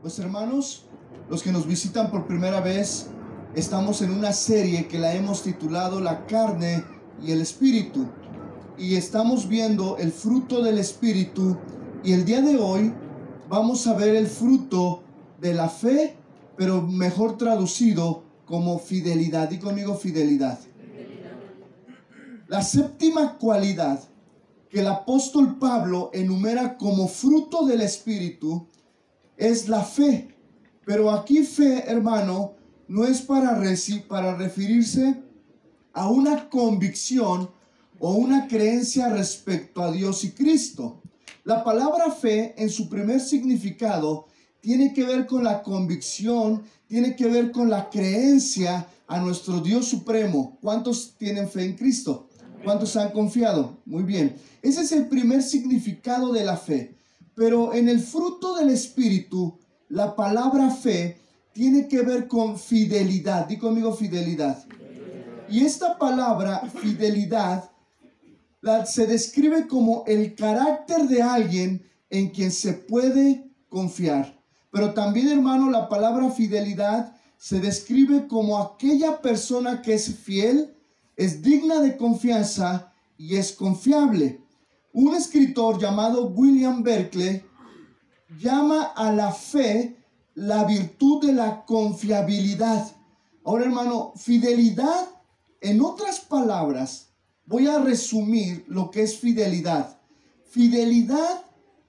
Pues hermanos, los que nos visitan por primera vez, estamos en una serie que la hemos titulado La carne y el espíritu. Y estamos viendo el fruto del espíritu y el día de hoy vamos a ver el fruto de la fe, pero mejor traducido como fidelidad. Y conmigo fidelidad. La séptima cualidad que el apóstol Pablo enumera como fruto del espíritu es la fe. Pero aquí fe, hermano, no es para, referirse a una convicción o una creencia respecto a Dios y Cristo. La palabra fe en su primer significado tiene que ver con la convicción, tiene que ver con la creencia a nuestro Dios supremo. ¿Cuántos tienen fe en Cristo? ¿Cuántos han confiado? Muy bien. Ese es el primer significado de la fe. Pero en el fruto del Espíritu, la palabra fe tiene que ver con fidelidad. Di conmigo fidelidad. Y esta palabra, fidelidad, se describe como el carácter de alguien en quien se puede confiar. Pero también, hermano, la palabra fidelidad se describe como aquella persona que es fiel, es digna de confianza y es confiable. Un escritor llamado William Berkeley llama a la fe la virtud de la confiabilidad. Ahora, hermano, fidelidad, en otras palabras, voy a resumir lo que es fidelidad. Fidelidad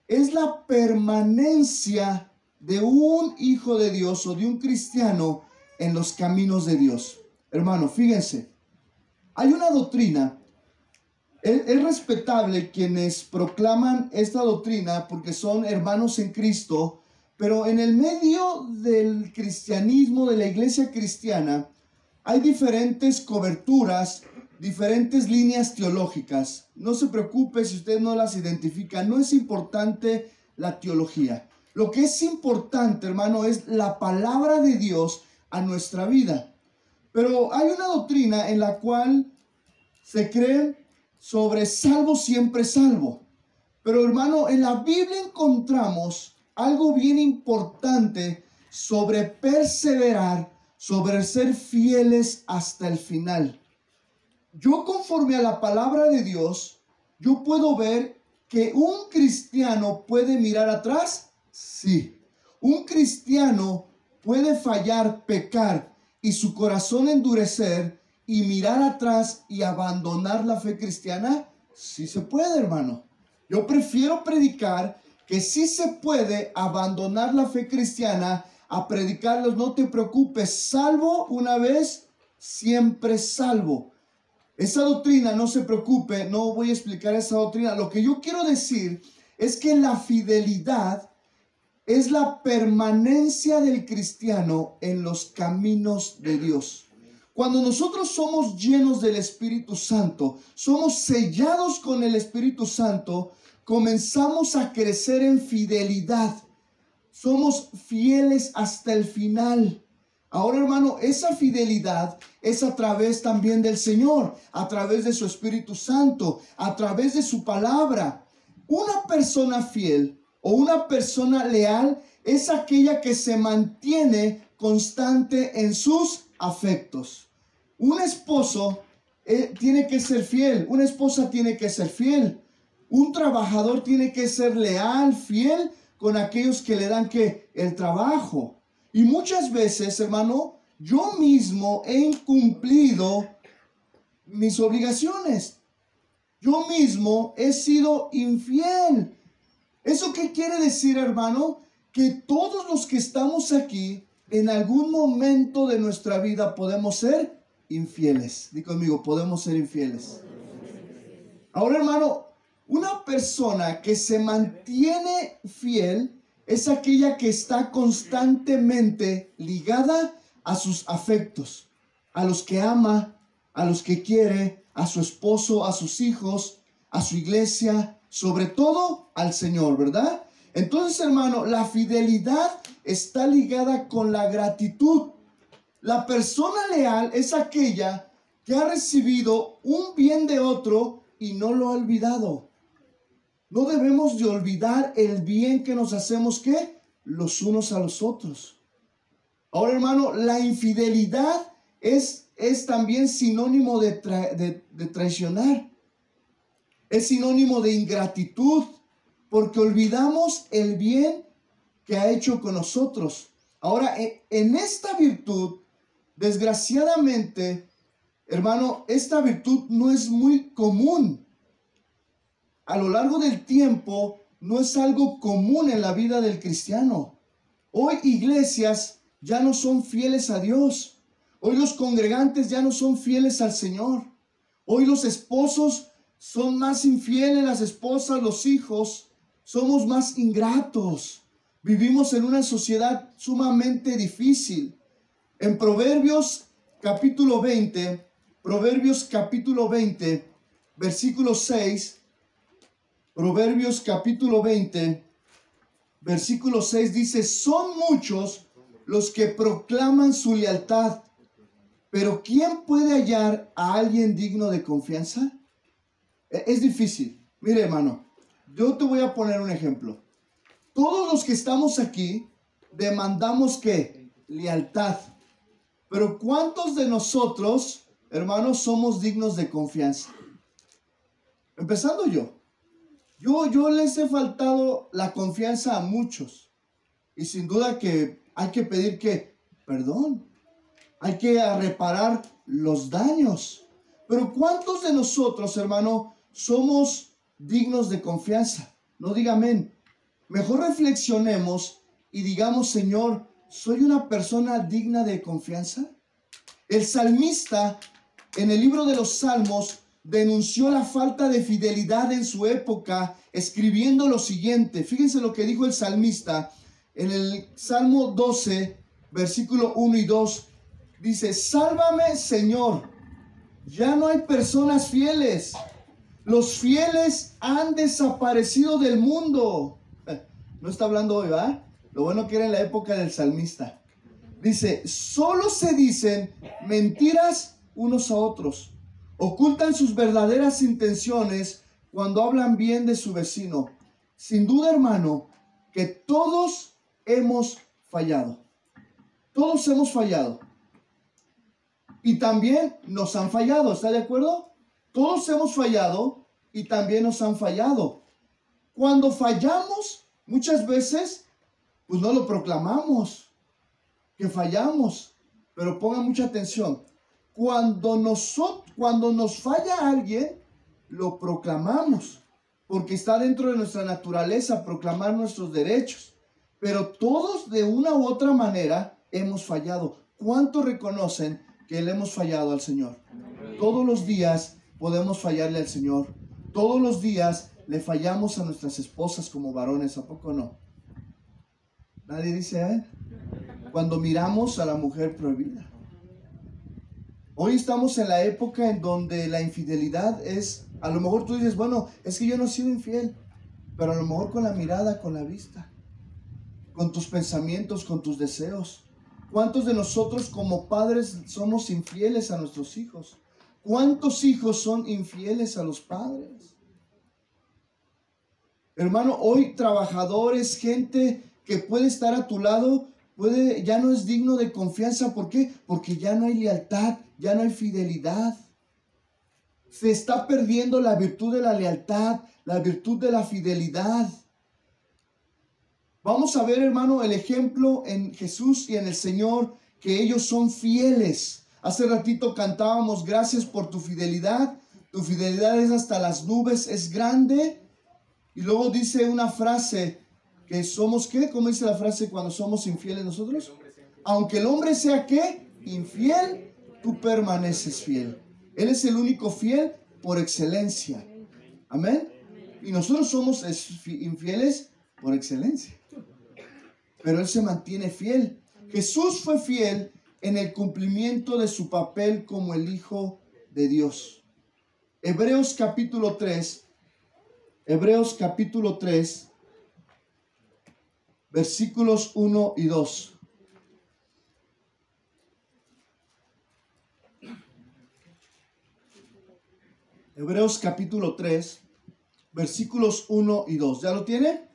es la permanencia de un hijo de Dios o de un cristiano en los caminos de Dios. Hermano, fíjense, hay una doctrina es, respetable quienes proclaman esta doctrina porque son hermanos en Cristo, pero en el medio del cristianismo, de la iglesia cristiana, hay diferentes coberturas, diferentes líneas teológicas. No se preocupe si usted no las identifica, no es importante la teología. Lo que es importante, hermano, es la palabra de Dios a nuestra vida. Pero hay una doctrina en la cual se cree sobre salvo siempre salvo. Pero hermano, en la Biblia encontramos algo bien importante sobre perseverar, sobre ser fieles hasta el final. Yo conforme a la palabra de Dios, yo puedo ver que un cristiano puede mirar atrás, sí. Un cristiano puede fallar, pecar y su corazón endurecer y mirar atrás y abandonar la fe cristiana? Sí se puede, hermano. Yo prefiero predicar que sí se puede abandonar la fe cristiana a predicarlos, no te preocupes, salvo una vez, siempre salvo. Esa doctrina, no se preocupe, no voy a explicar esa doctrina. Lo que yo quiero decir es que la fidelidad es la permanencia del cristiano en los caminos de Dios. Cuando nosotros somos llenos del Espíritu Santo, somos sellados con el Espíritu Santo, comenzamos a crecer en fidelidad. Somos fieles hasta el final. Ahora, hermano, esa fidelidad es a través también del Señor, a través de su Espíritu Santo, a través de su palabra. Una persona fiel o una persona leal es aquella que se mantiene constante en sus afectos. Un esposo eh, tiene que ser fiel, una esposa tiene que ser fiel, un trabajador tiene que ser leal, fiel con aquellos que le dan que el trabajo. Y muchas veces, hermano, yo mismo he incumplido mis obligaciones. Yo mismo he sido infiel. ¿Eso qué quiere decir, hermano? Que todos los que estamos aquí, en algún momento de nuestra vida podemos ser infieles. Di conmigo, podemos ser infieles. Ahora, hermano, una persona que se mantiene fiel es aquella que está constantemente ligada a sus afectos, a los que ama, a los que quiere, a su esposo, a sus hijos, a su iglesia, sobre todo al Señor, ¿verdad? Entonces, hermano, la fidelidad está ligada con la gratitud. La persona leal es aquella que ha recibido un bien de otro y no lo ha olvidado. No debemos de olvidar el bien que nos hacemos ¿qué? los unos a los otros. Ahora, hermano, la infidelidad es, es también sinónimo de, de traicionar. Es sinónimo de ingratitud, porque olvidamos el bien que ha hecho con nosotros. Ahora, e, en esta virtud, desgraciadamente, hermano, esta virtud no es muy común. A lo largo del tiempo, no es algo común en la vida del cristiano. Hoy iglesias ya no son fieles a Dios. Hoy los congregantes ya no son fieles al Señor. Hoy los esposos son más infieles, las esposas, los hijos, somos más ingratos. Vivimos en una sociedad sumamente difícil. En Proverbios capítulo 20, Proverbios capítulo 20, versículo 6, Proverbios capítulo 20, versículo 6 dice, son muchos los que proclaman su lealtad, pero ¿quién puede hallar a alguien digno de confianza? E, es difícil. Mire, hermano, yo te voy a poner un ejemplo. Todos los que estamos aquí demandamos que lealtad. Pero ¿cuántos de nosotros, hermanos, somos dignos de confianza? Empezando yo. Yo, yo les he faltado la confianza a muchos. Y sin duda que hay que pedir que perdón. Hay que reparar los daños. Pero ¿cuántos de nosotros, hermano, somos dignos de confianza? No diga amén. Mejor reflexionemos y digamos, Señor, ¿soy una persona digna de confianza? El salmista en el libro de los Salmos denunció la falta de fidelidad en su época, escribiendo lo siguiente. Fíjense lo que dijo el salmista en el Salmo 12, versículo 1 y 2. Dice, sálvame Señor, ya no hay personas fieles. Los fieles han desaparecido del mundo. No está hablando hoy, ¿va? Lo bueno que era en la época del salmista. Dice, solo se dicen mentiras unos a otros Ocultan sus verdaderas intenciones cuando hablan bien de su vecino. Sin duda, hermano, que todos hemos fallado. Todos hemos fallado. Y también nos han fallado, ¿está de acuerdo? Todos hemos fallado y también nos han fallado. Cuando fallamos, muchas veces, pues no lo proclamamos, que fallamos. Pero pongan mucha atención. Cuando, nosotros, cuando nos falla alguien, lo proclamamos, porque está dentro de nuestra naturaleza proclamar nuestros derechos. Pero todos de una u otra manera hemos fallado. ¿Cuántos reconocen que le hemos fallado al Señor? Todos los días podemos fallarle al Señor. Todos los días le fallamos a nuestras esposas como varones, ¿a poco no? Nadie dice. Cuando miramos a la mujer prohibida. Hoy estamos en la época en donde la infidelidad es, a lo mejor tú dices, bueno, es que yo no he sido infiel, pero a lo mejor con la mirada, con la vista, con tus pensamientos, con tus deseos. ¿Cuántos de nosotros como padres somos infieles a nuestros hijos? ¿Cuántos hijos son infieles a los padres? Hermano, hoy trabajadores, gente que puede estar a tu lado, puede, ya no es digno de confianza. ¿Por qué? Porque ya no hay lealtad, ya no hay fidelidad. Se está perdiendo la virtud de la lealtad, la virtud de la fidelidad. Vamos a ver, hermano, el ejemplo en Jesús y en el Señor, que ellos son fieles. Hace ratito cantábamos, gracias por tu fidelidad. Tu fidelidad es hasta las nubes, es grande. Y luego dice una frase, que somos qué? ¿Cómo dice la frase cuando somos infieles nosotros? Aunque el hombre sea qué? Infiel, tú permaneces fiel. Él es el único fiel por excelencia. Amén. Y nosotros somos infieles por excelencia. Pero Él se mantiene fiel. Jesús fue fiel en el cumplimiento de su papel como el Hijo de Dios. Hebreos capítulo 3. Hebreos capítulo 3 versículos 1 y 2. Hebreos capítulo 3, versículos 1 y 2. ¿Ya lo tiene?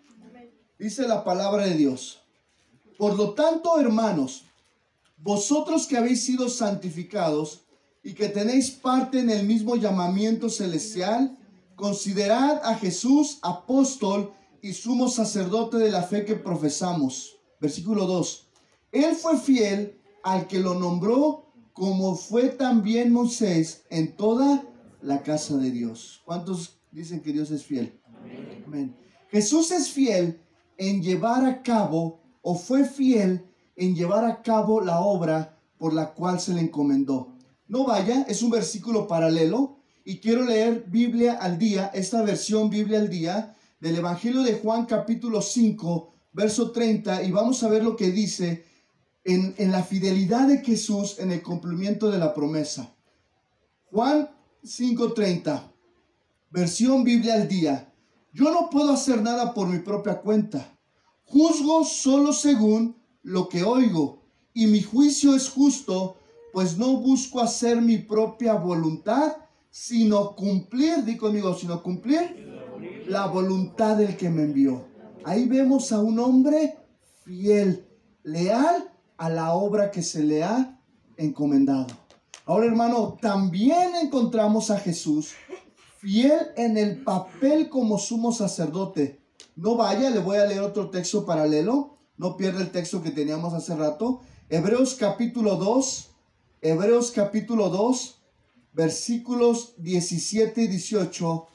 Dice la palabra de Dios. Por lo tanto, hermanos, vosotros que habéis sido santificados y que tenéis parte en el mismo llamamiento celestial, considerad a Jesús apóstol y sumo sacerdote de la fe que profesamos. Versículo 2. Él fue fiel al que lo nombró, como fue también Moisés en toda la casa de Dios. ¿Cuántos dicen que Dios es fiel? Amén. Jesús es fiel en llevar a cabo, o fue fiel en llevar a cabo la obra por la cual se le encomendó. No vaya, es un versículo paralelo y quiero leer Biblia al día, esta versión Biblia al día del Evangelio de Juan capítulo 5, verso 30 y vamos a ver lo que dice en, en la fidelidad de Jesús en el cumplimiento de la promesa. Juan 5:30, versión Biblia al día. Yo no puedo hacer nada por mi propia cuenta. Juzgo solo según lo que oigo, y mi juicio es justo, pues no busco hacer mi propia voluntad, sino cumplir, di conmigo, sino cumplir la voluntad del que me envió. Ahí vemos a un hombre fiel, leal a la obra que se le ha encomendado. Ahora, hermano, también encontramos a Jesús fiel en el papel como sumo sacerdote. No vaya, le voy a leer otro texto paralelo. No pierda el texto que teníamos hace rato. Hebreos capítulo 2. Hebreos capítulo 2, versículos 17 y 18.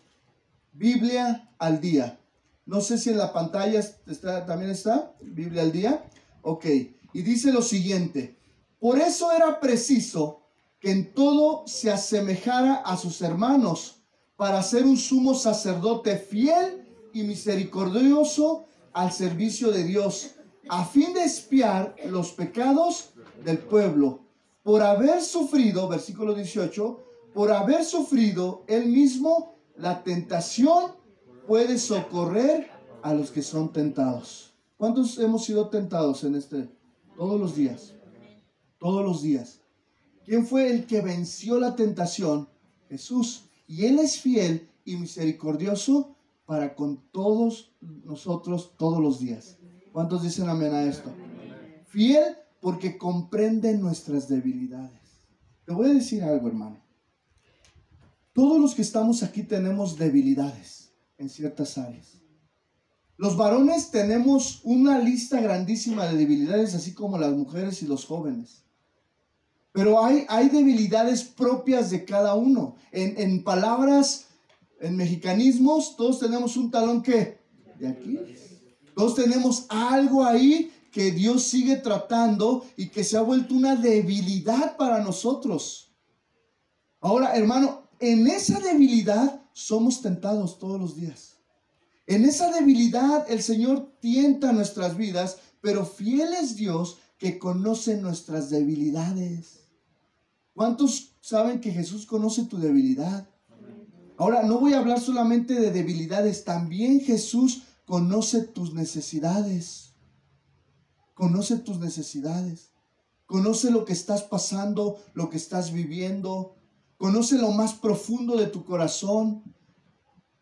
Biblia al día. No sé si en la pantalla está, también está. Biblia al día. Ok. Y dice lo siguiente. Por eso era preciso que en todo se asemejara a sus hermanos para ser un sumo sacerdote fiel y misericordioso al servicio de Dios, a fin de espiar los pecados del pueblo, por haber sufrido, versículo 18, por haber sufrido él mismo la tentación, puede socorrer a los que son tentados. ¿Cuántos hemos sido tentados en este? Todos los días. Todos los días. ¿Quién fue el que venció la tentación? Jesús. Y Él es fiel y misericordioso para con todos nosotros todos los días. ¿Cuántos dicen amén a esto? Fiel porque comprende nuestras debilidades. Te voy a decir algo, hermano. Todos los que estamos aquí tenemos debilidades en ciertas áreas. Los varones tenemos una lista grandísima de debilidades, así como las mujeres y los jóvenes. Pero hay, hay debilidades propias de cada uno. En, en palabras, en mexicanismos, todos tenemos un talón que de aquí. Todos tenemos algo ahí que Dios sigue tratando y que se ha vuelto una debilidad para nosotros. Ahora, hermano, en esa debilidad somos tentados todos los días. En esa debilidad el Señor tienta nuestras vidas, pero fiel es Dios que conoce nuestras debilidades. ¿Cuántos saben que Jesús conoce tu debilidad? Ahora, no voy a hablar solamente de debilidades, también Jesús conoce tus necesidades. Conoce tus necesidades. Conoce lo que estás pasando, lo que estás viviendo. Conoce lo más profundo de tu corazón.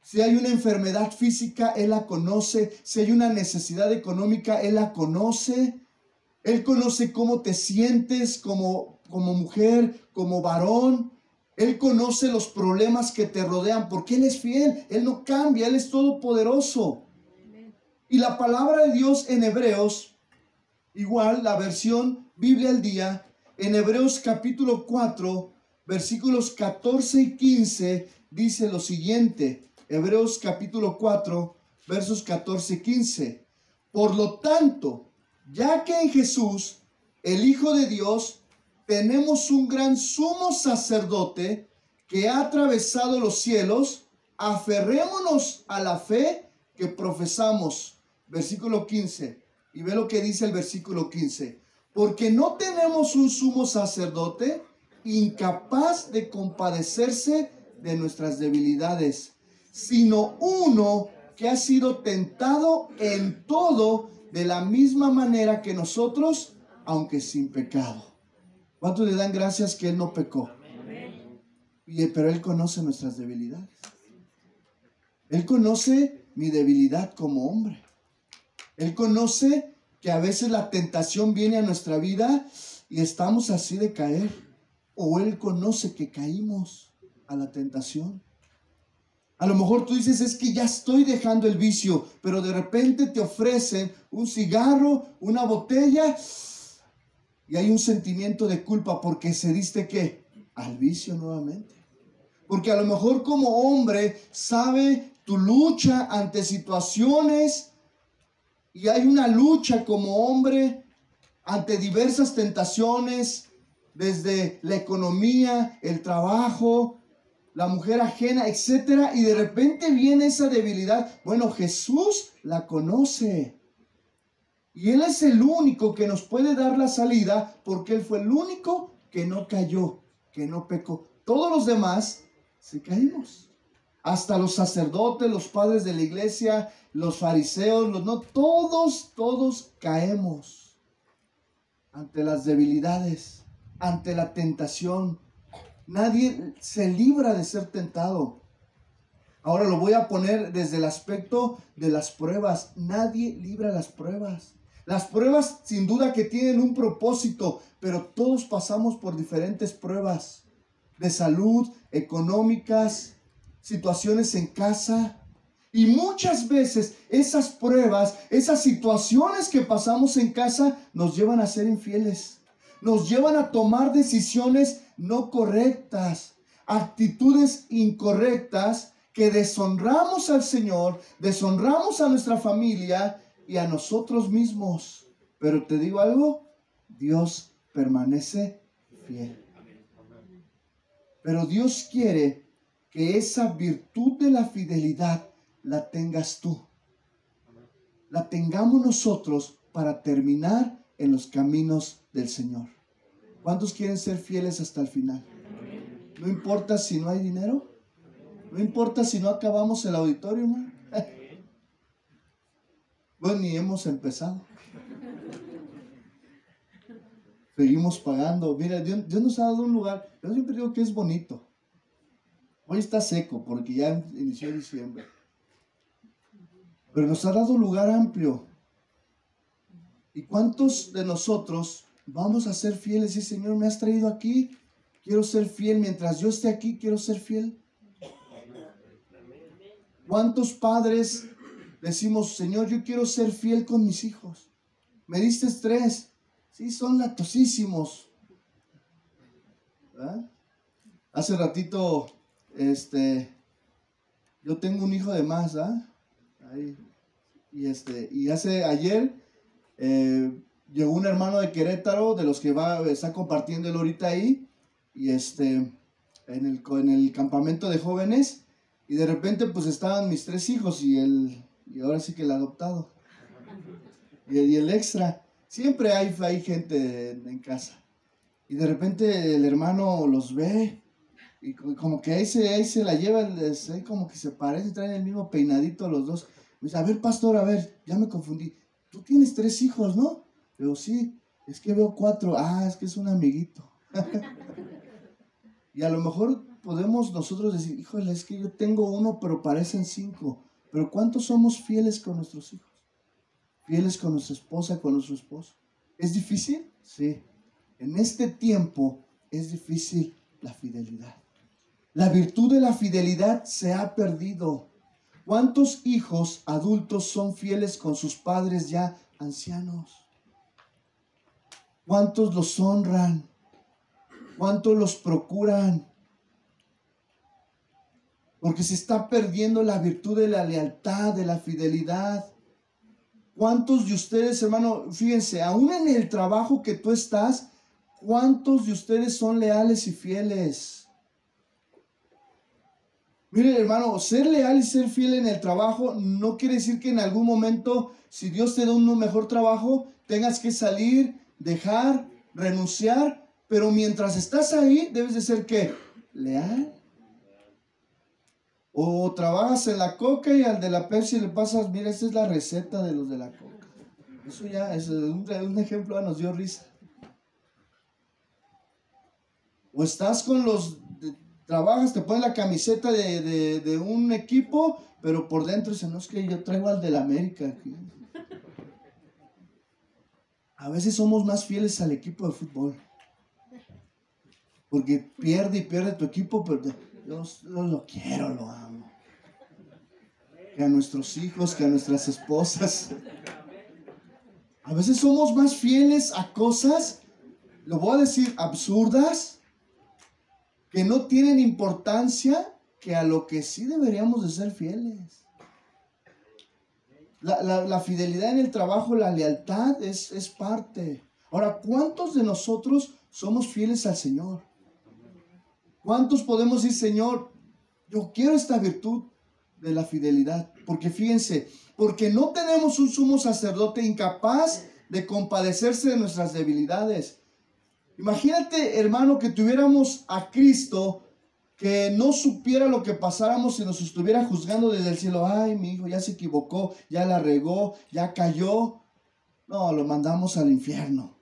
Si hay una enfermedad física, Él la conoce. Si hay una necesidad económica, Él la conoce. Él conoce cómo te sientes como, como mujer, como varón. Él conoce los problemas que te rodean porque Él es fiel. Él no cambia, Él es todopoderoso. Y la palabra de Dios en Hebreos, igual la versión Biblia al día, en Hebreos capítulo 4, versículos 14 y 15, dice lo siguiente. Hebreos capítulo 4, versos 14 y 15. Por lo tanto, ya que en Jesús, el Hijo de Dios, tenemos un gran sumo sacerdote que ha atravesado los cielos, aferrémonos a la fe que profesamos. Versículo 15. Y ve lo que dice el versículo 15. Porque no tenemos un sumo sacerdote incapaz de compadecerse de nuestras debilidades, sino uno que ha sido tentado en todo de la misma manera que nosotros, aunque sin pecado. ¿Cuántos le dan gracias que Él no pecó? Pero Él conoce nuestras debilidades. Él conoce mi debilidad como hombre. Él conoce que a veces la tentación viene a nuestra vida y estamos así de caer. O Él conoce que caímos a la tentación. A lo mejor tú dices, es que ya estoy dejando el vicio, pero de repente te ofrecen un cigarro, una botella, y hay un sentimiento de culpa porque se diste que al vicio nuevamente. Porque a lo mejor como hombre sabe tu lucha ante situaciones y hay una lucha como hombre ante diversas tentaciones, desde la economía, el trabajo, la mujer ajena, etcétera, y de repente viene esa debilidad. Bueno, Jesús la conoce. Y Él es el único que nos puede dar la salida porque Él fue el único que no cayó, que no pecó. Todos los demás se caímos. Hasta los sacerdotes, los padres de la iglesia, los fariseos, los no, todos, todos caemos ante las debilidades, ante la tentación. Nadie se libra de ser tentado. Ahora lo voy a poner desde el aspecto de las pruebas. Nadie libra las pruebas. Las pruebas sin duda que tienen un propósito, pero todos pasamos por diferentes pruebas de salud, económicas, situaciones en casa. Y muchas veces esas pruebas, esas situaciones que pasamos en casa nos llevan a ser infieles, nos llevan a tomar decisiones no correctas, actitudes incorrectas que deshonramos al Señor, deshonramos a nuestra familia y a nosotros mismos. Pero te digo algo, Dios permanece fiel. Pero Dios quiere que esa virtud de la fidelidad la tengas tú. La tengamos nosotros para terminar en los caminos del Señor. ¿Cuántos quieren ser fieles hasta el final? No importa si no hay dinero. No importa si no acabamos el auditorio, Bueno, ni hemos empezado. Seguimos pagando. Mira, Dios, Dios, nos ha dado un lugar. Yo siempre digo que es bonito. Hoy está seco porque ya inició diciembre. Pero nos ha dado un lugar amplio. ¿Y cuántos de nosotros vamos a ser fieles? Y Señor, me has traído aquí. Quiero ser fiel. Mientras yo esté aquí, quiero ser fiel. ¿Cuántos padres decimos, Señor, yo quiero ser fiel con mis hijos? Me diste tres. Sí, son latosísimos. Hace ratito, este, yo tengo un hijo de más, ¿ah? Y, este, y hace ayer eh, llegó un hermano de Querétaro, de los que va, está compartiendo él ahorita ahí, y este, en el, en el campamento de jóvenes, y de repente pues estaban mis tres hijos y el, y ahora sí que el adoptado, y, el extra. Siempre hay, hay gente en, casa. Y de repente el hermano los ve y como que ahí se, ahí se la lleva, como que se parece, traen el mismo peinadito los dos. A ver, pastor, a ver, ya me confundí. Tú tienes tres hijos, ¿no? Le sí, es que veo cuatro. Ah, es que es un amiguito. y a lo mejor podemos nosotros decir, híjole, es que yo tengo uno, pero parecen cinco. Pero ¿cuántos somos fieles con nuestros hijos? Fieles con nuestra esposa, con nuestro esposo. ¿Es difícil? Sí. En este tiempo es difícil la fidelidad. La virtud de la fidelidad se ha perdido. ¿Cuántos hijos adultos son fieles con sus padres ya ancianos? ¿Cuántos los honran? ¿Cuántos los procuran? Porque se está perdiendo la virtud de la lealtad, de la fidelidad. ¿Cuántos de ustedes, hermano, fíjense, aún en el trabajo que tú estás, cuántos de ustedes son leales y fieles? Mire, hermano, ser leal y ser fiel en el trabajo no quiere decir que en algún momento, si Dios te da un mejor trabajo, tengas que salir, dejar, renunciar. Pero mientras estás ahí, debes de ser que leal. O trabajas en la coca y al de la Pepsi le pasas, mira, esta es la receta de los de la coca. Eso ya es un, un ejemplo, nos dio risa. O estás con los trabajas, te pones la camiseta de, un equipo, pero por dentro dicen, no es que yo traigo al del América. A veces somos más fieles al equipo de fútbol. Porque pierde y pierde tu equipo, pero yo lo quiero, lo amo. Que a nuestros hijos, que a nuestras esposas. A veces somos más fieles a cosas, lo voy a decir, absurdas, que no tienen importancia, que a lo que sí deberíamos de ser fieles. La, fidelidad en el trabajo, la lealtad es, es parte. Ahora, ¿cuántos de nosotros somos fieles al Señor? ¿Cuántos podemos decir, Señor, yo quiero esta virtud de la fidelidad? Porque fíjense, porque no tenemos un sumo sacerdote incapaz de compadecerse de nuestras debilidades. Imagínate, hermano, que tuviéramos a Cristo que no supiera lo que pasáramos y nos estuviera juzgando desde el cielo. Ay, mi hijo ya se equivocó, ya la regó, ya cayó. No, lo mandamos al infierno.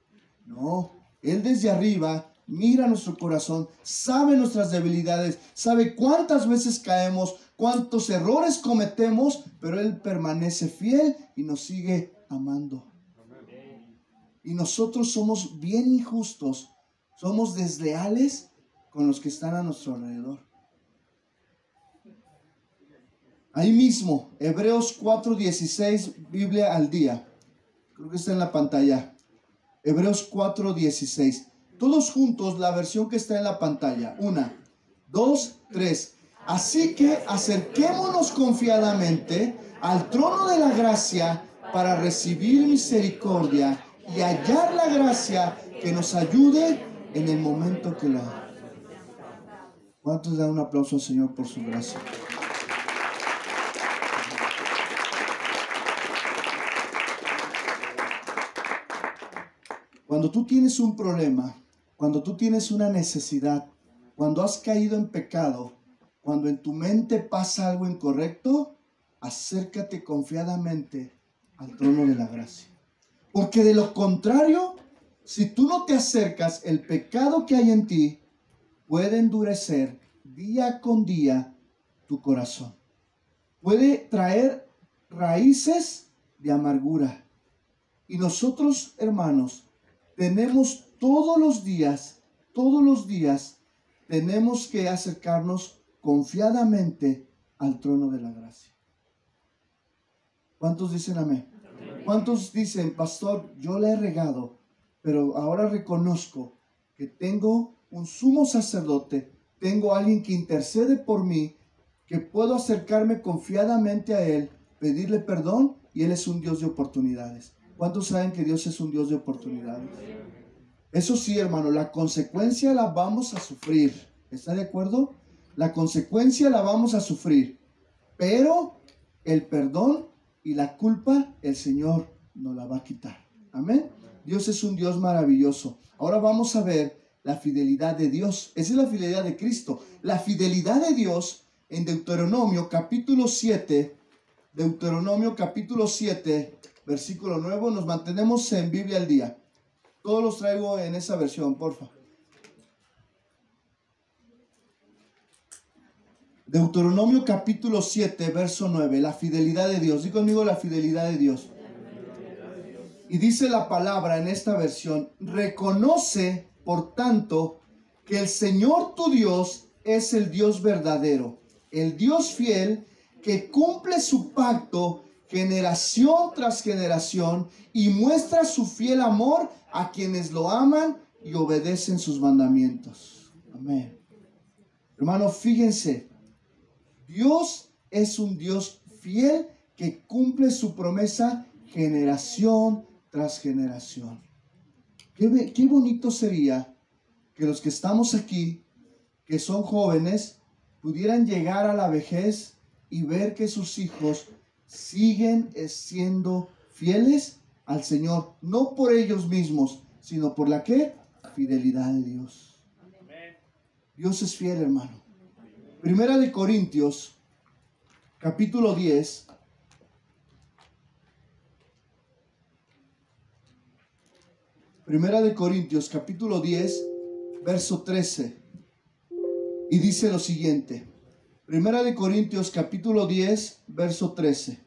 No, Él desde arriba mira nuestro corazón, sabe nuestras debilidades, sabe cuántas veces caemos, cuántos errores cometemos, pero Él permanece fiel y nos sigue amando. Y nosotros somos bien injustos, somos desleales con los que están a nuestro alrededor. Ahí mismo, Hebreos 4:16, Biblia al día. Creo que está en la pantalla. Hebreos 4:16. Todos juntos la versión que está en la pantalla. Una, dos, tres. Así que acerquémonos confiadamente al trono de la gracia para recibir misericordia y hallar la gracia que nos ayude en el momento que la ¿Cuántos dan un aplauso al Señor por su gracia? Cuando tú tienes un problema, cuando tú tienes una necesidad, cuando has caído en pecado, cuando en tu mente pasa algo incorrecto, acércate confiadamente al trono de la gracia. Porque de lo contrario, si tú no te acercas, el pecado que hay en ti puede endurecer día con día tu corazón. Puede traer raíces de amargura. Y nosotros, hermanos, tenemos todos los días, todos los días, tenemos que acercarnos confiadamente al trono de la gracia. ¿Cuántos dicen amén? ¿Cuántos dicen, pastor, yo le he regado, pero ahora reconozco que tengo un sumo sacerdote, tengo alguien que intercede por mí, que puedo acercarme confiadamente a Él, pedirle perdón y Él es un Dios de oportunidades. ¿Cuántos saben que Dios es un Dios de oportunidades? Eso sí, hermano, la consecuencia la vamos a sufrir. ¿Está de acuerdo? La consecuencia la vamos a sufrir. Pero el perdón y la culpa el Señor nos la va a quitar. Amén. Dios es un Dios maravilloso. Ahora vamos a ver la fidelidad de Dios. Esa es la fidelidad de Cristo. La fidelidad de Dios en Deuteronomio capítulo 7, Deuteronomio capítulo 7, versículo 9, nos mantenemos en Biblia al día. Todos los traigo en esa versión, porfa. Deuteronomio capítulo 7, verso 9, la fidelidad de Dios. Di conmigo la fidelidad de Dios. Y dice la palabra en esta versión, reconoce por tanto, que el Señor tu Dios es el Dios verdadero, el Dios fiel que cumple su pacto generación tras generación y muestra su fiel amor a quienes lo aman y obedecen sus mandamientos. Amén. Hermano, fíjense, Dios es un Dios fiel que cumple su promesa generación tras generación. Qué, bonito sería que los que estamos aquí, que son jóvenes, pudieran llegar a la vejez y ver que sus hijos siguen siendo fieles al Señor, no por ellos mismos, sino por la que fidelidad de Dios. Dios es fiel, hermano. Primera de Corintios, capítulo 10, Primera de Corintios capítulo 10, verso 13. Y dice lo siguiente. Primera de Corintios capítulo 10, verso 13.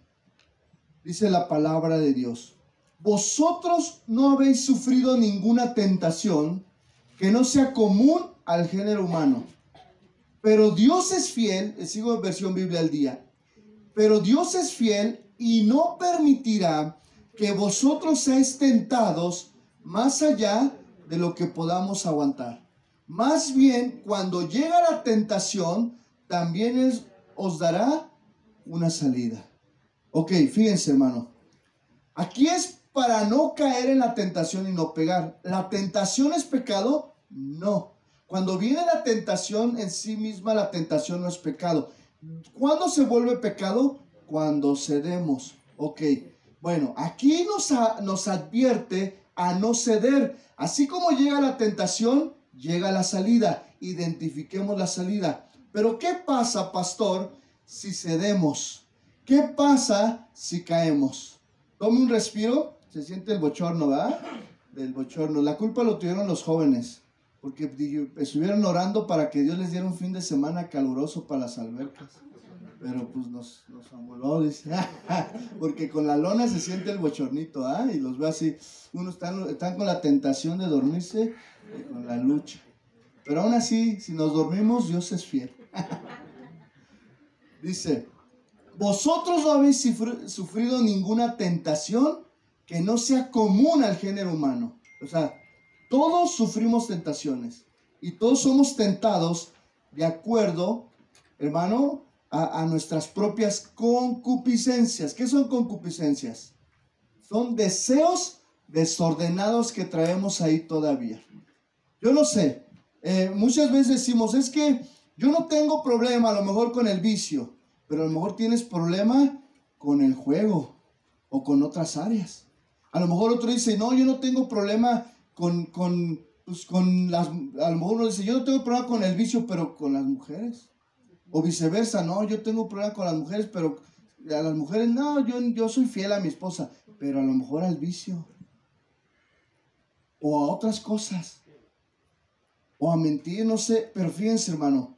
Dice la palabra de Dios. vosotros no habéis sufrido ninguna tentación que no sea común al género humano. Pero Dios es fiel, sigo en versión Biblia al día, pero Dios es fiel y no permitirá que vosotros seáis tentados más allá de lo que podamos aguantar. Más bien, cuando llega la tentación, también os dará una salida. Ok, fíjense hermano. Aquí es para no caer en la tentación y no pegar. ¿La tentación es pecado? No. Cuando viene la tentación en sí misma, la tentación no es pecado. ¿Cuándo se vuelve pecado? Cuando cedemos. Ok. Bueno, aquí nos, nos advierte a no ceder. Así como llega la tentación, llega la salida. Identifiquemos la salida. Pero ¿qué pasa, pastor, si cedemos? ¿Qué pasa si caemos? Tome un respiro. Se siente el bochorno, ¿verdad? Del bochorno. La culpa lo tuvieron los jóvenes. Porque estuvieron orando para que Dios les diera un fin de semana caluroso para las albercas. Pero pues nos, nos dice. Porque con la lona se siente el bochornito, ¿ah? Y los ve así. Unos están, están con la tentación de dormirse y con la lucha. Pero aún así, si nos dormimos, Dios es fiel. dice, vosotros no habéis sufrido ninguna tentación que no sea común al género humano. O sea, todos sufrimos tentaciones y todos somos tentados de acuerdo, hermano, a, nuestras propias concupiscencias. ¿Qué son concupiscencias? Son deseos desordenados que traemos ahí todavía. Yo no sé, eh, muchas veces decimos, es que yo no tengo problema a lo mejor con el vicio, pero a lo mejor tienes problema con el juego o con otras áreas. A lo mejor otro dice, no, yo no tengo problema con, con, pues con las, a lo mejor uno dice, yo no tengo problema con el vicio, pero con las mujeres. O viceversa, no, yo tengo problema con las mujeres, pero a las mujeres, no, yo, yo soy fiel a mi esposa, pero a lo mejor al vicio. O a otras cosas. O a mentir, no sé, pero fíjense hermano,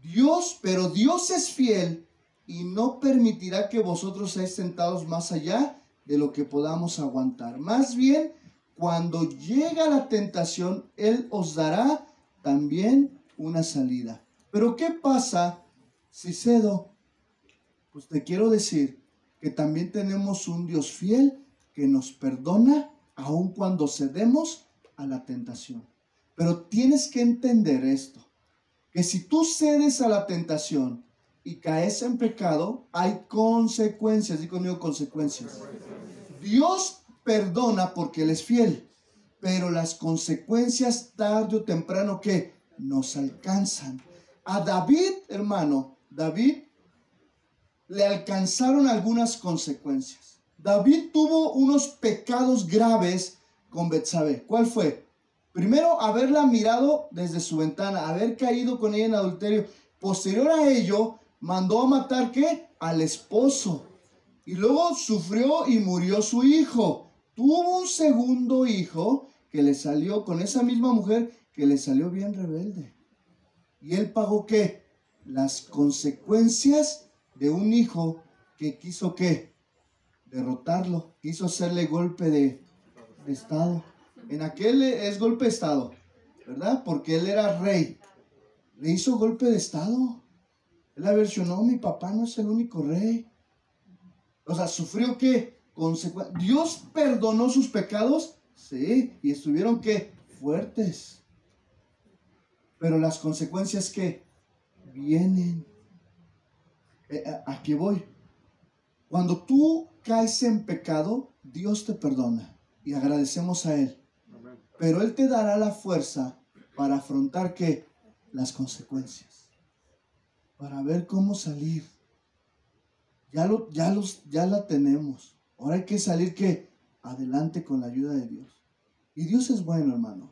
Dios, pero Dios es fiel y no permitirá que vosotros seáis sentados más allá de lo que podamos aguantar. Más bien, cuando llega la tentación, Él os dará también una salida. Pero ¿qué pasa si cedo? Pues te quiero decir que también tenemos un Dios fiel que nos perdona aun cuando cedemos a la tentación. Pero tienes que entender esto, que si tú cedes a la tentación y caes en pecado, hay consecuencias. Digo conmigo consecuencias. Dios perdona porque Él es fiel, pero las consecuencias tarde o temprano que nos alcanzan. A David, hermano, David le alcanzaron algunas consecuencias. David tuvo unos pecados graves con Betsabé. ¿Cuál fue? Primero, haberla mirado desde su ventana, haber caído con ella en adulterio. Posterior a ello, mandó a matar ¿qué? Al esposo. Y luego sufrió y murió su hijo tuvo un segundo hijo que le salió con esa misma mujer que le salió bien rebelde. Y él pagó qué? Las consecuencias de un hijo que quiso qué? Derrotarlo, quiso hacerle golpe de, de Estado. En aquel es golpe de Estado, ¿verdad? Porque él era rey. Le hizo golpe de Estado. Él la versionó, mi papá no es el único rey. O sea, sufrió qué? Dios perdonó sus pecados, sí, y estuvieron que fuertes. Pero las consecuencias que vienen. Eh, eh, ¿A qué voy? Cuando tú caes en pecado, Dios te perdona y agradecemos a Él. Pero Él te dará la fuerza para afrontar qué? Las consecuencias. Para ver cómo salir. Ya, lo, ya, los, ya la tenemos. Ahora hay que salir adelante con la ayuda de Dios. Y Dios es bueno, hermano.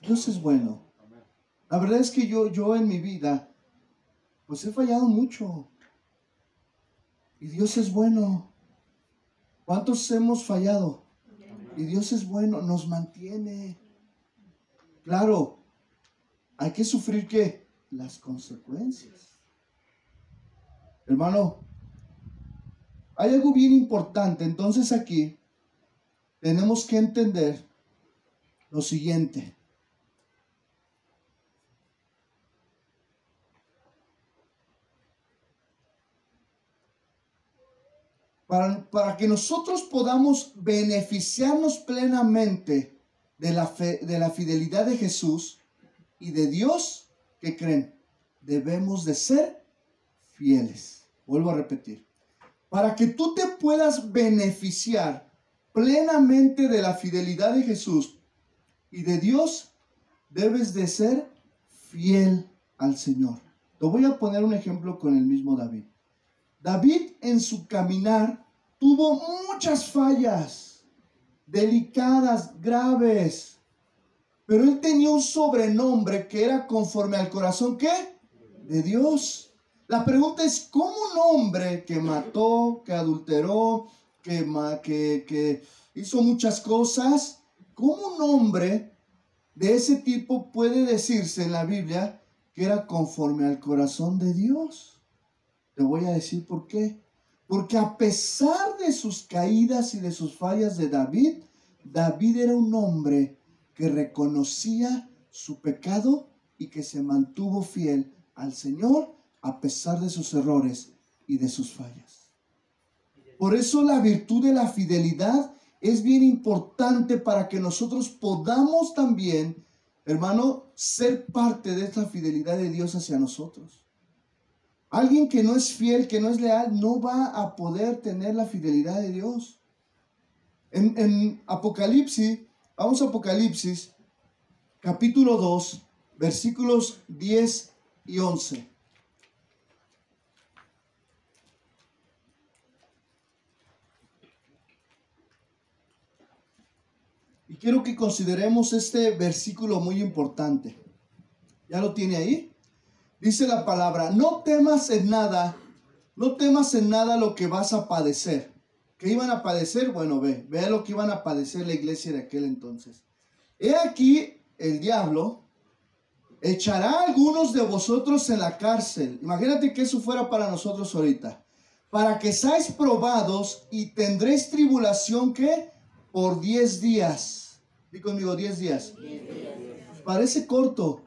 Dios es bueno. La verdad es que yo, yo en mi vida, pues he fallado mucho. Y Dios es bueno. ¿Cuántos hemos fallado? Y Dios es bueno, nos mantiene. Claro, hay que sufrir que las consecuencias. Hermano, hay algo bien importante. Entonces aquí, tenemos que entender lo siguiente. Para, que nosotros podamos beneficiarnos plenamente de la, fe, de la fidelidad de Jesús y de Dios, que creen? Debemos de ser fieles. Vuelvo a repetir. Para que tú te puedas beneficiar plenamente de la fidelidad de Jesús y de Dios, debes de ser fiel al Señor. Te voy a poner un ejemplo con el mismo David. David en su caminar tuvo muchas fallas, delicadas, graves, pero él tenía un sobrenombre que era conforme al corazón, ¿qué? De Dios. La pregunta es, ¿cómo un hombre que mató, que adulteró, que, que, que hizo muchas cosas, cómo un hombre de ese tipo puede decirse en la Biblia que era conforme al corazón de Dios? Te voy a decir por qué. Porque a pesar de sus caídas y de sus fallas de David, David era un hombre que reconocía su pecado y que se mantuvo fiel al Señor a pesar de sus errores y de sus fallas. Por eso la virtud de la fidelidad es bien importante para que nosotros podamos también, hermano, ser parte de esta fidelidad de Dios hacia nosotros. Alguien que no es fiel, que no es leal, no va a poder tener la fidelidad de Dios. En, Apocalipsis, vamos a Apocalipsis, capítulo 2, versículos 10 y 11. Quiero que consideremos este versículo muy importante. ¿Ya lo tiene ahí? Dice la palabra, no temas en nada, no temas en nada lo que vas a padecer. ¿Qué iban a padecer? Bueno, ve, ve lo que iban a padecer la iglesia de aquel entonces. He aquí el diablo echará a algunos de vosotros en la cárcel. Imagínate que eso fuera para nosotros ahorita. Para que seáis probados y tendréis tribulación que por 10 días. Di conmigo, 10 días. días. Parece corto,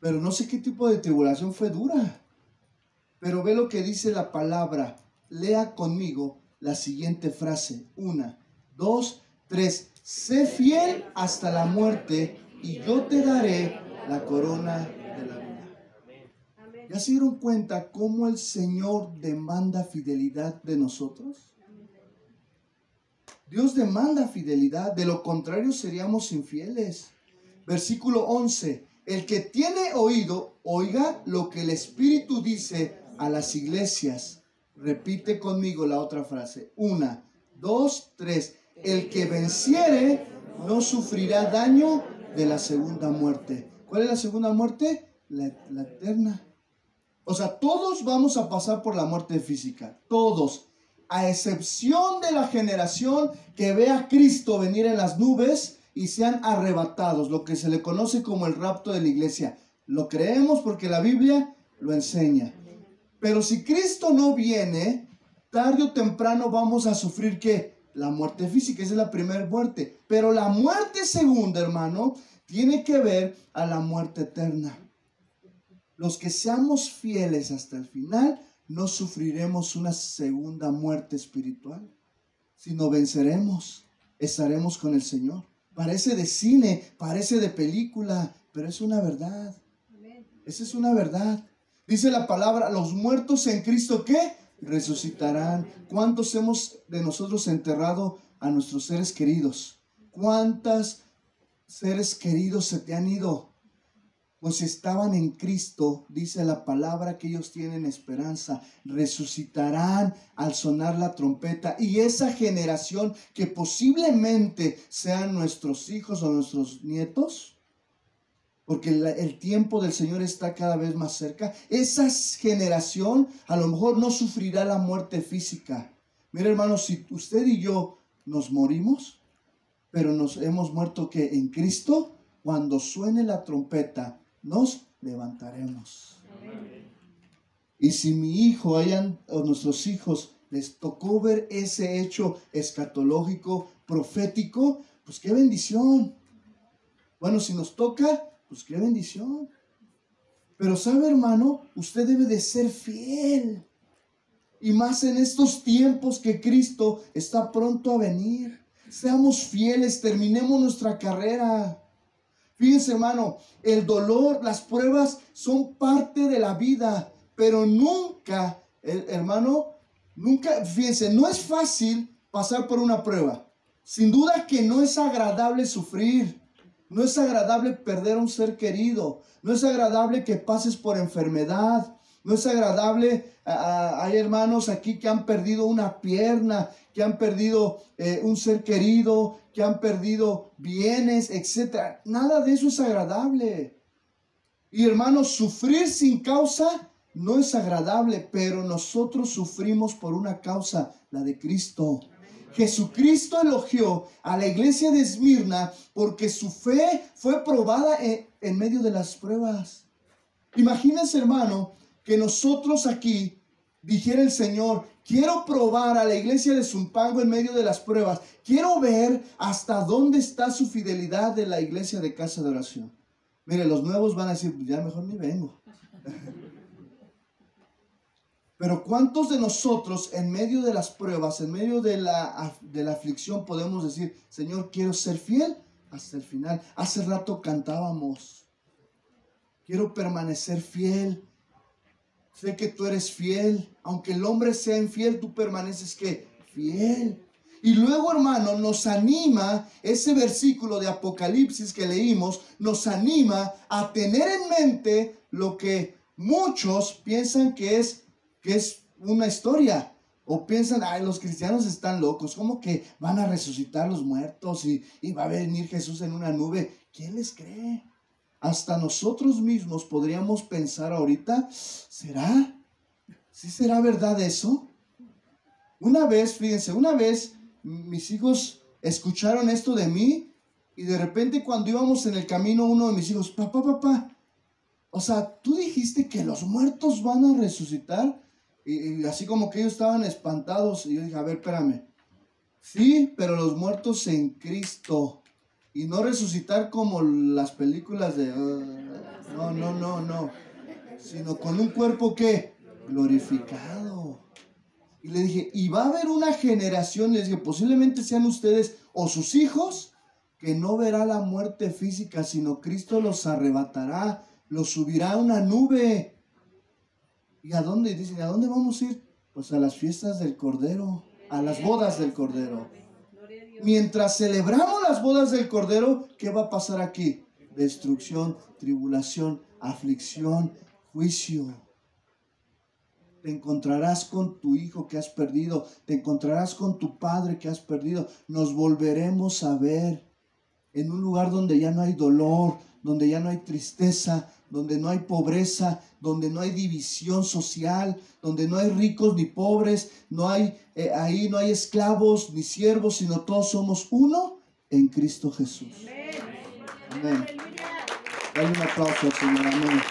pero no sé qué tipo de tribulación fue dura. Pero ve lo que dice la palabra. Lea conmigo la siguiente frase. Una, dos, tres. Sé fiel hasta la muerte y yo te daré la corona de la vida. ¿Ya se dieron cuenta cómo el Señor demanda fidelidad de nosotros? Dios demanda fidelidad, de lo contrario seríamos infieles. Versículo 11. El que tiene oído, oiga lo que el Espíritu dice a las iglesias. Repite conmigo la otra frase. Una, dos, tres. El que venciere no sufrirá daño de la segunda muerte. ¿Cuál es la segunda muerte? La, la eterna. O sea, todos vamos a pasar por la muerte física. Todos. A excepción de la generación que ve a Cristo venir en las nubes y sean arrebatados, lo que se le conoce como el rapto de la iglesia. Lo creemos porque la Biblia lo enseña. Pero si Cristo no viene, tarde o temprano vamos a sufrir que la muerte física, esa es la primera muerte. Pero la muerte segunda, hermano, tiene que ver a la muerte eterna. Los que seamos fieles hasta el final, no sufriremos una segunda muerte espiritual, sino venceremos, estaremos con el Señor. Parece de cine, parece de película, pero es una verdad. Esa es una verdad. Dice la palabra, los muertos en Cristo, ¿qué? Resucitarán. ¿Cuántos hemos de nosotros enterrado a nuestros seres queridos? ¿Cuántos seres queridos se te han ido? Pues estaban en Cristo, dice la palabra que ellos tienen esperanza, resucitarán al sonar la trompeta. Y esa generación que posiblemente sean nuestros hijos o nuestros nietos, porque el, tiempo del Señor está cada vez más cerca, esa generación a lo mejor no sufrirá la muerte física. Mire hermanos, si usted y yo nos morimos, pero nos hemos muerto que en Cristo, cuando suene la trompeta, nos levantaremos. Y si mi hijo hayan, o nuestros hijos les tocó ver ese hecho escatológico, profético, pues qué bendición. Bueno, si nos toca, pues qué bendición. Pero sabe, hermano, usted debe de ser fiel. Y más en estos tiempos que Cristo está pronto a venir. Seamos fieles, terminemos nuestra carrera. Fíjense, hermano, el dolor, las pruebas son parte de la vida, pero nunca, hermano, nunca, fíjense, no es fácil pasar por una prueba. Sin duda que no es agradable sufrir. No es agradable perder a un ser querido. No es agradable que pases por enfermedad. No es agradable. hay hermanos aquí que han perdido una pierna, que han perdido eh, un ser querido, que han perdido bienes, etc. Nada de eso es agradable. Y hermanos, sufrir sin causa no es agradable, pero nosotros sufrimos por una causa, la de Cristo. Jesucristo elogió a la iglesia de Esmirna porque su fe fue probada en, medio de las pruebas. Imagínense, hermano, que nosotros aquí dijera el Señor, quiero probar a la iglesia de Zumpango en medio de las pruebas. Quiero ver hasta dónde está su fidelidad de la iglesia de casa de oración. Mire, los nuevos van a decir, pues ya mejor ni vengo. Pero ¿cuántos de nosotros en medio de las pruebas, en medio de la, de la aflicción podemos decir, Señor, quiero ser fiel hasta el final? Hace rato cantábamos, quiero permanecer fiel. Sé que tú eres fiel, aunque el hombre sea infiel, tú permaneces que fiel. Y luego, hermano, nos anima ese versículo de Apocalipsis que leímos, nos anima a tener en mente lo que muchos piensan que es que es una historia. O piensan, ay, los cristianos están locos, ¿cómo que van a resucitar los muertos y, y va a venir Jesús en una nube? ¿Quién les cree? Hasta nosotros mismos podríamos pensar ahorita, ¿será? ¿Sí será verdad eso? Una vez, fíjense, una vez mis hijos escucharon esto de mí y de repente cuando íbamos en el camino uno de mis hijos, papá, papá, o sea, tú dijiste que los muertos van a resucitar. Y, así como que ellos estaban espantados. Y yo dije, a ver, espérame. Sí, pero los muertos en Cristo. Y no resucitar como las películas de... Ah, no, no, no, no. Sino con un cuerpo que glorificado. Y le dije, y va a haber una generación, les dije, posiblemente sean ustedes o sus hijos, que no verá la muerte física, sino Cristo los arrebatará, los subirá a una nube ¿Y a dónde? Dicen, ¿a dónde vamos a ir? Pues a las fiestas del Cordero, a las bodas del Cordero. Mientras celebramos las bodas del Cordero, ¿qué va a pasar aquí? Destrucción, tribulación, aflicción, juicio. Te encontrarás con tu hijo que has perdido, te encontrarás con tu padre que has perdido. Nos volveremos a ver en un lugar donde ya no hay dolor, donde ya no hay tristeza, donde no hay pobreza, donde no hay división social, donde no hay ricos ni pobres, no hay eh, ahí no hay esclavos ni siervos, sino todos somos uno en Cristo Jesús. Amén. Dale un aplauso, Señor. Amén.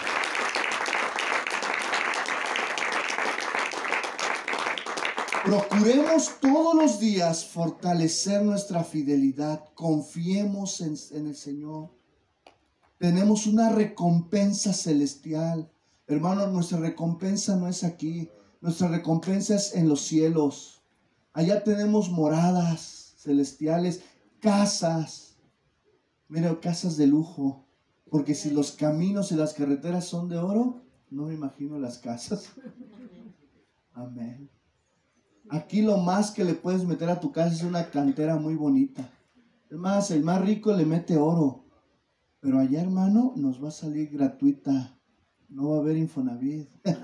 Procuremos todos los días fortalecer nuestra fidelidad. Confiemos en, en el Señor tenemos una recompensa celestial. Hermano, nuestra recompensa no es aquí. Nuestra recompensa es en los cielos. Allá tenemos moradas celestiales, casas. Mira, casas de lujo. Porque si los caminos y las carreteras son de oro, no me imagino las casas. Amén. Aquí lo más que le puedes meter a tu casa es una cantera muy bonita. Es más, el más rico le mete oro. Pero allá, hermano, nos va a salir gratuita. No va a haber Infonavit.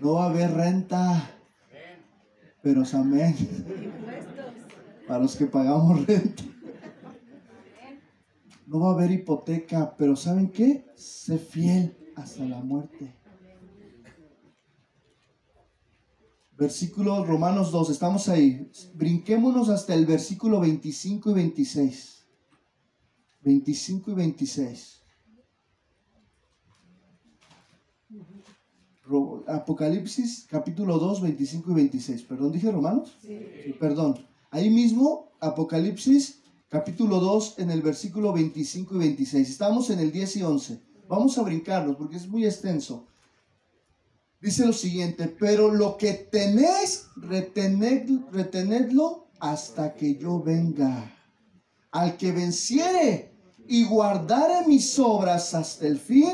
No va a haber renta. Pero amén. Para los que pagamos renta. No va a haber hipoteca, pero ¿saben qué? Sé fiel hasta la muerte. Versículo Romanos 2, estamos ahí. Brinquémonos hasta el versículo 25 y 26. 25 y 26. Apocalipsis capítulo 2, 25 y 26. Perdón, dije Romanos. Sí. perdón. Ahí mismo, Apocalipsis capítulo 2 en el versículo 25 y 26. Estamos en el 10 y 11. Vamos a brincarlos porque es muy extenso. Dice lo siguiente, pero lo que tenéis, retened, retenedlo hasta que yo venga. Al que venciere y guardare mis obras hasta el fin,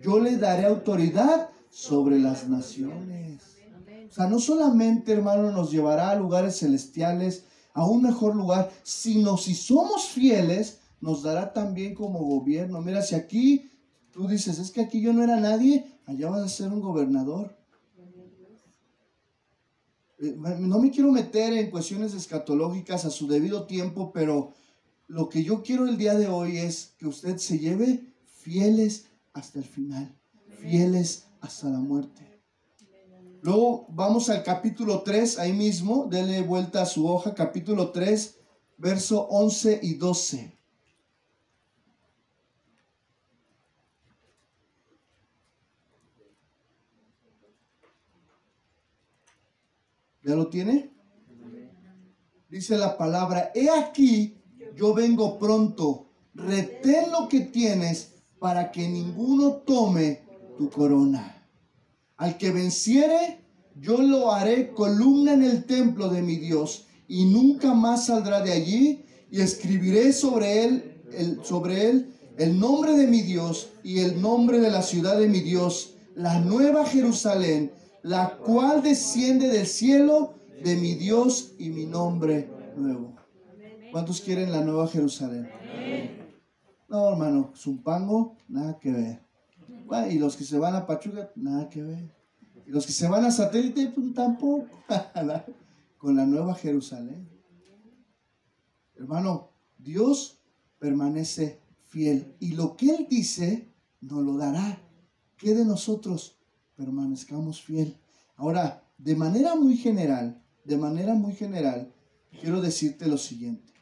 yo le daré autoridad sobre las naciones. O sea, no solamente, hermano, nos llevará a lugares celestiales, a un mejor lugar, sino si somos fieles, nos dará también como gobierno. Mira, si aquí tú dices, es que aquí yo no era nadie, allá vas a ser un gobernador. Eh, no me quiero meter en cuestiones escatológicas a su debido tiempo, pero lo que yo quiero el día de hoy es que usted se lleve fieles hasta el final, fieles hasta la muerte. Luego vamos al capítulo 3, ahí mismo, dele vuelta a su hoja, capítulo 3, verso 11 y 12. ¿Ya lo tiene? Dice la palabra, he aquí, yo vengo pronto, retén lo que tienes para que ninguno tome tu corona. Al que venciere, yo lo haré columna en el templo de mi Dios y nunca más saldrá de allí y escribiré sobre él, el, sobre él el nombre de mi Dios y el nombre de la ciudad de mi Dios, la nueva Jerusalén, la cual desciende del cielo de mi Dios y mi nombre nuevo. ¿Cuántos quieren la nueva Jerusalén? No, hermano, Zumpango, nada que ver y los que se van a Pachuca, nada que ver. Y los que se van a satélite, pues tampoco. Con la nueva Jerusalén. Hermano, Dios permanece fiel. Y lo que Él dice, nos lo dará. Que de nosotros permanezcamos fiel. Ahora, de manera muy general, de manera muy general, quiero decirte lo siguiente.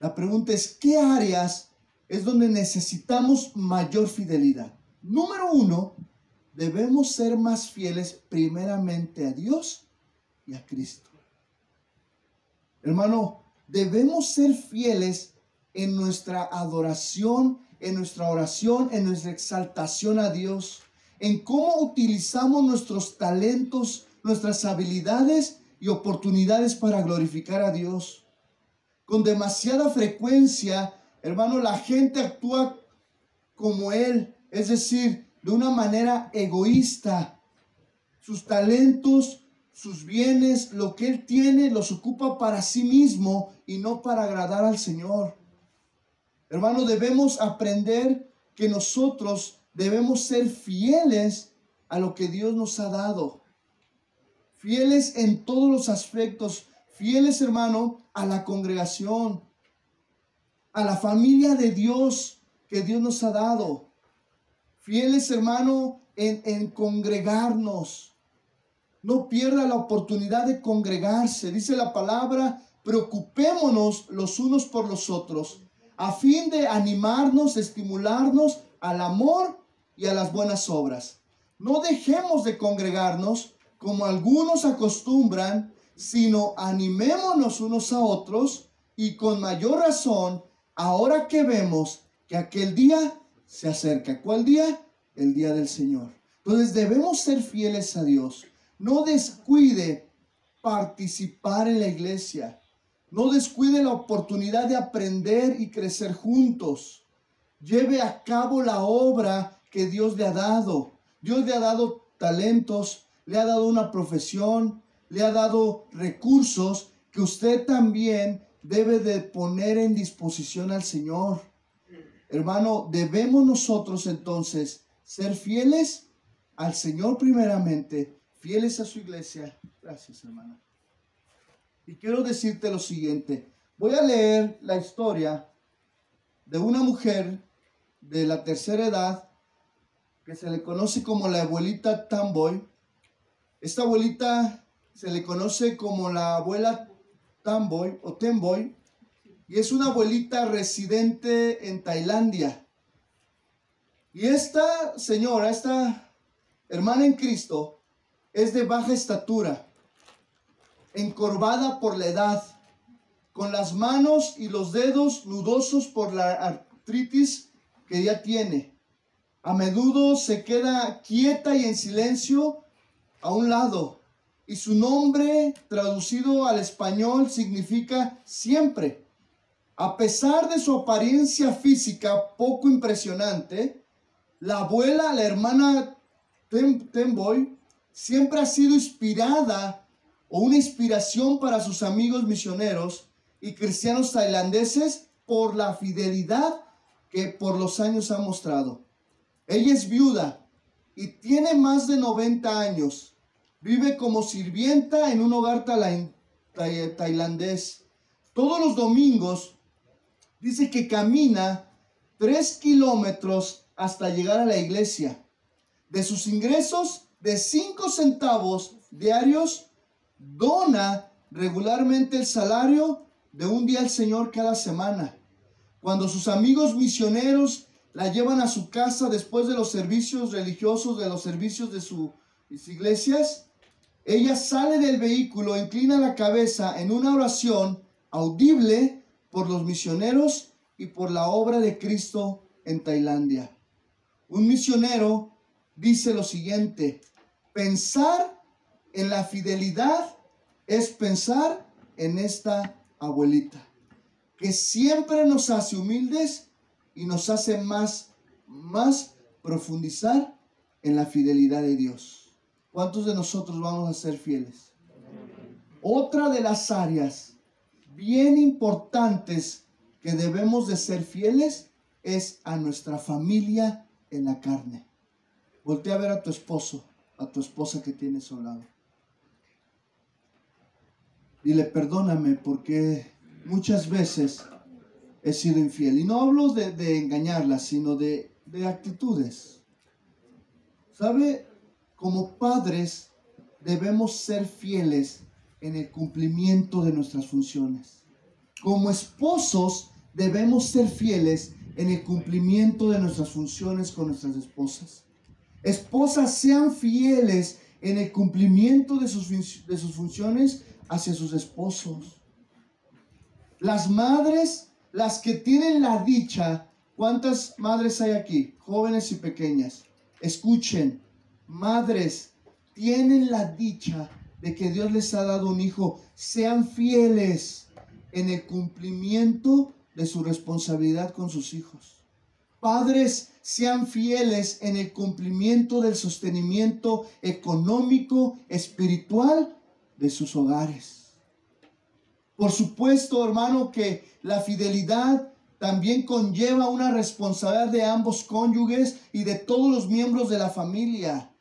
La pregunta es, ¿qué áreas es donde necesitamos mayor fidelidad? Número uno, debemos ser más fieles primeramente a Dios y a Cristo. Hermano, debemos ser fieles en nuestra adoración, en nuestra oración, en nuestra exaltación a Dios, en cómo utilizamos nuestros talentos, nuestras habilidades y oportunidades para glorificar a Dios. Con demasiada frecuencia, hermano, la gente actúa como Él, es decir, de una manera egoísta. Sus talentos, sus bienes, lo que él tiene, los ocupa para sí mismo y no para agradar al Señor. Hermano, debemos aprender que nosotros debemos ser fieles a lo que Dios nos ha dado. Fieles en todos los aspectos. Fieles, hermano, a la congregación, a la familia de Dios que Dios nos ha dado fieles hermano en, en congregarnos. No pierda la oportunidad de congregarse. Dice la palabra, preocupémonos los unos por los otros, a fin de animarnos, estimularnos al amor y a las buenas obras. No dejemos de congregarnos como algunos acostumbran, sino animémonos unos a otros y con mayor razón, ahora que vemos que aquel día se acerca. ¿Cuál día? El día del Señor. Entonces debemos ser fieles a Dios. No descuide participar en la iglesia. No descuide la oportunidad de aprender y crecer juntos. Lleve a cabo la obra que Dios le ha dado. Dios le ha dado talentos, le ha dado una profesión, le ha dado recursos que usted también debe de poner en disposición al Señor. Hermano, debemos nosotros entonces ser fieles al Señor primeramente, fieles a su iglesia. Gracias, hermana. Y quiero decirte lo siguiente. Voy a leer la historia de una mujer de la tercera edad que se le conoce como la abuelita Tamboy. Esta abuelita se le conoce como la abuela Tamboy o Temboy y es una abuelita residente en Tailandia. Y esta señora, esta hermana en Cristo, es de baja estatura, encorvada por la edad, con las manos y los dedos nudosos por la artritis que ya tiene. A menudo se queda quieta y en silencio a un lado. Y su nombre traducido al español significa siempre. A pesar de su apariencia física poco impresionante, la abuela, la hermana Temboy, siempre ha sido inspirada o una inspiración para sus amigos misioneros y cristianos tailandeses por la fidelidad que por los años ha mostrado. Ella es viuda y tiene más de 90 años. Vive como sirvienta en un hogar tailandés. Todos los domingos dice que camina tres kilómetros hasta llegar a la iglesia. De sus ingresos de 5 centavos diarios, dona regularmente el salario de un día al Señor cada semana. Cuando sus amigos misioneros la llevan a su casa después de los servicios religiosos, de los servicios de sus iglesias. Ella sale del vehículo, inclina la cabeza en una oración audible por los misioneros y por la obra de Cristo en Tailandia. Un misionero dice lo siguiente, pensar en la fidelidad es pensar en esta abuelita, que siempre nos hace humildes y nos hace más, más profundizar en la fidelidad de Dios. ¿Cuántos de nosotros vamos a ser fieles? Otra de las áreas bien importantes que debemos de ser fieles es a nuestra familia en la carne. Voltea a ver a tu esposo, a tu esposa que tienes a un lado. Dile, perdóname porque muchas veces he sido infiel. Y no hablo de, de engañarla, sino de, de actitudes. ¿Sabe? Como padres debemos ser fieles en el cumplimiento de nuestras funciones. Como esposos debemos ser fieles en el cumplimiento de nuestras funciones con nuestras esposas. Esposas sean fieles en el cumplimiento de sus, de sus funciones hacia sus esposos. Las madres las que tienen la dicha, ¿cuántas madres hay aquí? Jóvenes y pequeñas. Escuchen, madres, tienen la dicha de que Dios les ha dado un hijo. Sean fieles en el cumplimiento de su responsabilidad con sus hijos. Padres, sean fieles en el cumplimiento del sostenimiento económico, espiritual de sus hogares. Por supuesto, hermano, que la fidelidad también conlleva una responsabilidad de ambos cónyuges y de todos los miembros de la familia.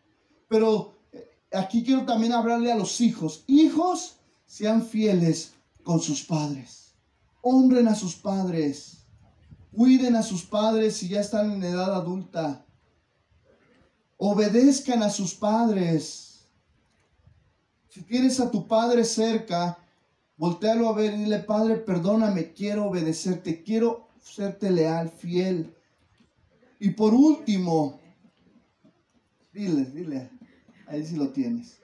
Pero eh, aquí quiero también hablarle a los hijos. Hijos, sean fieles con sus padres. Honren a sus padres. Cuiden a sus padres si ya están en edad adulta. Obedezcan a sus padres. Si tienes a tu padre cerca, Voltealo a ver y dile, Padre, perdóname, quiero obedecerte, quiero serte leal, fiel. Y por último, dile, dile, ahí sí lo tienes.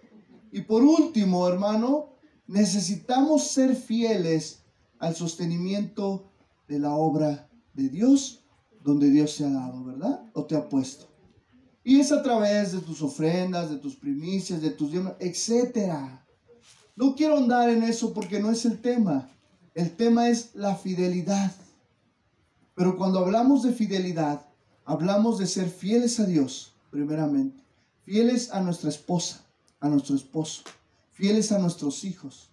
Y por último, hermano, necesitamos ser fieles al sostenimiento de la obra de Dios, donde Dios se ha dado, ¿verdad? O te ha puesto. Y es a través de tus ofrendas, de tus primicias, de tus etcétera. No quiero andar en eso porque no es el tema. El tema es la fidelidad. Pero cuando hablamos de fidelidad, hablamos de ser fieles a Dios, primeramente. Fieles a nuestra esposa, a nuestro esposo. Fieles a nuestros hijos.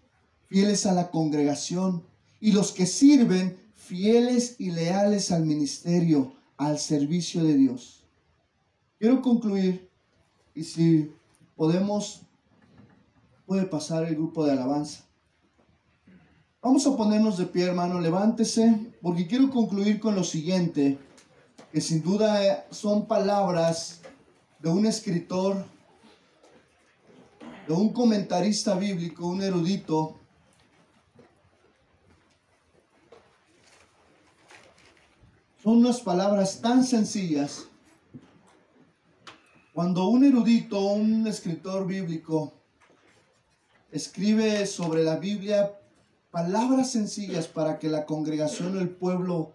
Fieles a la congregación. Y los que sirven, fieles y leales al ministerio, al servicio de Dios. Quiero concluir y si podemos puede pasar el grupo de alabanza. Vamos a ponernos de pie, hermano, levántese, porque quiero concluir con lo siguiente, que sin duda son palabras de un escritor, de un comentarista bíblico, un erudito, Son unas palabras tan sencillas. Cuando un erudito, un escritor bíblico, escribe sobre la Biblia palabras sencillas para que la congregación o el pueblo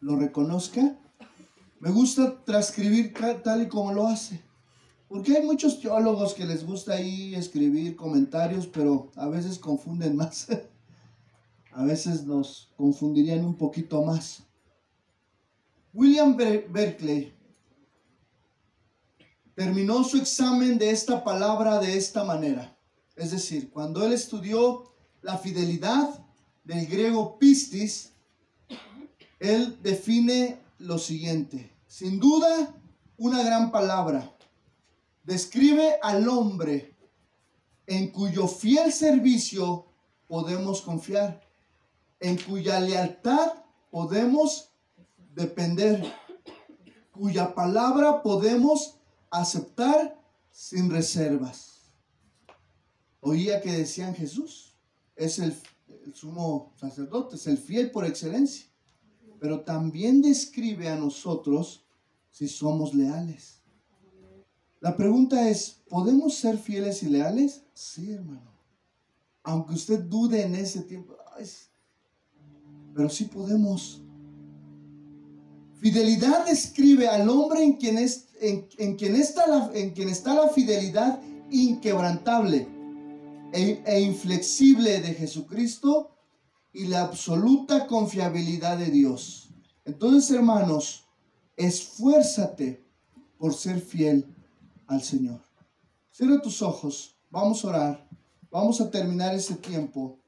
lo reconozca, me gusta transcribir tal y como lo hace. Porque hay muchos teólogos que les gusta ahí escribir comentarios, pero a veces confunden más. a veces nos confundirían un poquito más. William Berkeley terminó su examen de esta palabra de esta manera. Es decir, cuando él estudió la fidelidad del griego pistis, él define lo siguiente. Sin duda, una gran palabra. Describe al hombre en cuyo fiel servicio podemos confiar, en cuya lealtad podemos depender, cuya palabra podemos aceptar sin reservas. Oía que decían Jesús, es el, sumo sacerdote, es el fiel por excelencia, pero también describe a nosotros si somos leales. La pregunta es, ¿podemos ser fieles y leales? Sí, hermano. Aunque usted dude en ese tiempo, pero sí podemos. Fidelidad describe al hombre en quien, es, en, quien, está, la, en quien está la fidelidad inquebrantable e, e inflexible de Jesucristo y la absoluta confiabilidad de Dios. Entonces, hermanos, esfuérzate por ser fiel al Señor. Cierra tus ojos, vamos a orar, vamos a terminar ese tiempo